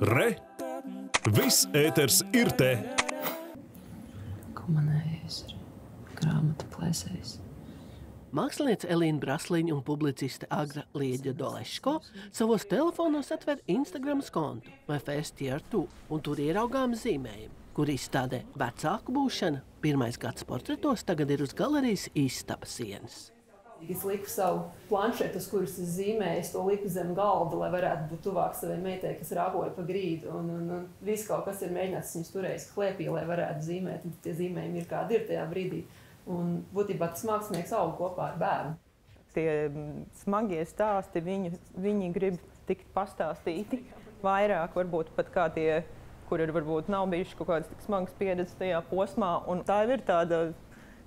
Re! Viss ēters ir te! Ko manējais ir grāmatu plēsējs. Mākslinieca Elīna Brasliņa un publiciste Agra Lieģa Doleško savos telefonos atver Instagram kontu vai FaceTier2, un tur ieraugām zīmējumu, kur izstādē vecāku būšana pirmais gads portretos tagad ir uz galerijas izstaba sienas. Es liku savu planšetu, uz kuras es zīmēju, es to liku zem galda, lai varētu būt tuvāk savai meitai, kas rāpoja pa grīdu. Un, un, un viss kaut kas ir mēģināts viņas turējis klēpī, lai varētu zīmēt. Un tie zīmējumi ir kādi ir tajā brīdī. Un būtībā tas mākslinieks aug kopā ar bērnu. Tie mm, smagie stāsti, viņi, viņi grib tikt pastāstīti vairāk, varbūt pat kā tie, kuri varbūt nav bijuši kaut kādas tik smagas pieredzes tajā posmā. Un tā ir tāda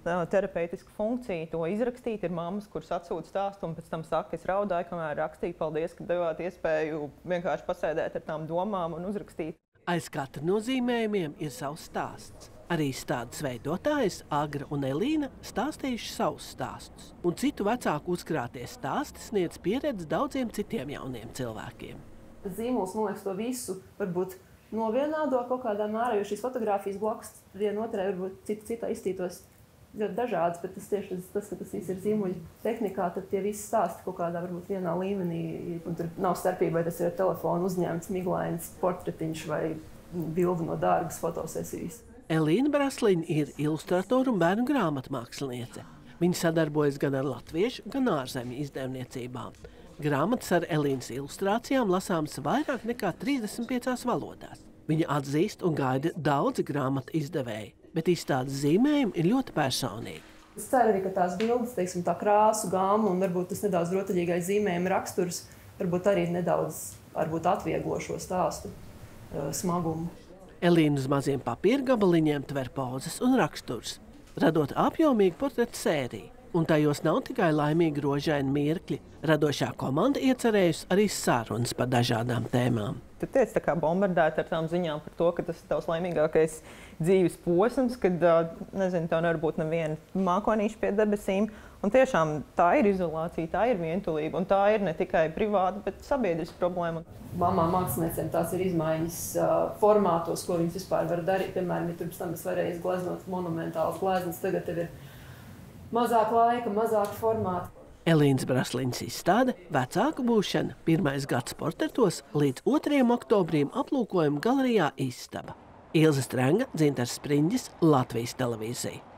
terapeitiska funkcija to izrakstīt. Ir mammas, kuras atsūta stāstu un pēc tam saka, es raudāju, kamēr rakstīju. Paldies, ka devāt iespēju vienkārši pasēdēt ar tām domām un uzrakstīt. Aiz katra nozīmējumiem ir savs stāsts. Arī stādes veidotājas Agra un Elīna stāstījuši savus stāstus, un citu vecāku uzkrātie stāsti sniedz pieredzi daudziem citiem jauniem cilvēkiem. Zīmols, man liekas, to visu varbūt novienādo kaut kādā mērā, jo šīs fotogrāfijas blakus vienotrai varbūt cita, citā izstītos ļoti dažādas, bet tas tieši tas, ka tas viss ir zīmuļu tehnikā, tad tie visi stāsti kaut kādā varbūt vienā līmenī. Tur nav starpība, vai tas ir telefona uzņemts, miglains portretiņš vai bildi no dārgas fotosesijas. Elīna Brasliņa ir ilustratora un bērnu grāmatu māksliniece. Viņa sadarbojas gan ar latviešu, gan ārzemju izdevniecībām. Grāmatas ar Elīnas ilustrācijām lasāmas vairāk nekā 35 valodās. Viņa atzīst un gaida daudzi grāmatu izdevēji bet izstādes zīmējumi ir ļoti personīgi. Es ceru arī, ka tās bildes, teiksim, tā krāsu gāma un varbūt tas nedaudz rotaļīgais zīmējuma raksturs varbūt arī nedaudz varbūt atvieglo šo stāstu uh, smagumu. Elīna uz maziem papīra gabaliņiem tver pozas un raksturus, radot apjomīgu portretu sēriju. Un tajos nav tikai laimīgi rožaini mirkļi. Radošā komanda iecerējusi arī sarunas par dažādām tēmām. Tu tiec bombardēta ar tām ziņām par to, ka tas ir tavs laimīgākais dzīves posms, kad nezinu, tev nevar būt neviena mākonīša pie debesīm. Un tiešām tā ir izolācija, tā ir vientulība. Un tā ir ne tikai privāta, bet sabiedriska problēma. Mamām māksliniecēm tās ir izmaiņas uh, formātos, ko viņas vispār var darīt. Piemēram, ja pirms tam es varēju gleznot monumentālas gleznas, tagad tev ir mazāk laika, mazāk formātu. Elīnas Brasliņas izstāde Vecāka būšana pirmais gads portretos līdz 2. oktobrim aplūkojuma galerijā Istaba. Ilza Strenga, Dzintars Spriņģis, Latvijas televīzija.